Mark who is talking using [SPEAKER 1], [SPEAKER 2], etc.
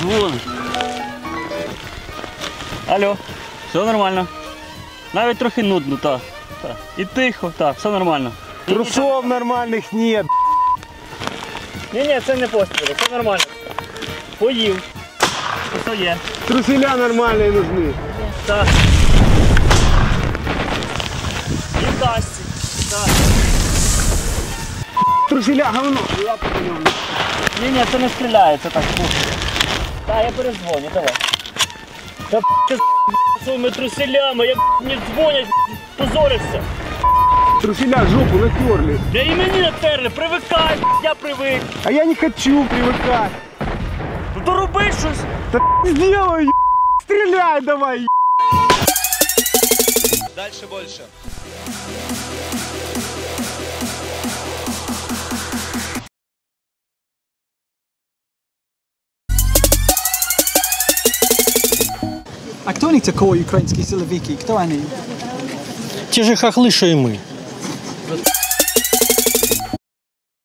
[SPEAKER 1] Дзвонить. Алло, все нормально. Навіть трохи нудно, так. так. І тихо, так, все нормально.
[SPEAKER 2] Трусов нормальных нет.
[SPEAKER 1] Ні, ні, це не постріли, все нормально. Поїв. Все є.
[SPEAKER 2] Труселя нормальные нужны.
[SPEAKER 1] Так. І в касті. Так.
[SPEAKER 2] Труселя говно.
[SPEAKER 1] Ні, ні, це не стріляє, це так. Так, я перезвоню, давай. Та б**, ти з своїми труселями, як мені дзвонять, позорився.
[SPEAKER 2] Труселя жопу натерли.
[SPEAKER 1] Я і мені натерли, привикай, я привик.
[SPEAKER 2] А я не хочу привыкать.
[SPEAKER 1] Ну то роби щось.
[SPEAKER 2] Да сделай, стреляй давай.
[SPEAKER 3] Дальше больше.
[SPEAKER 4] А хто вони такої українські силовики? Хто вони?
[SPEAKER 5] Ті ж хахли, що і ми.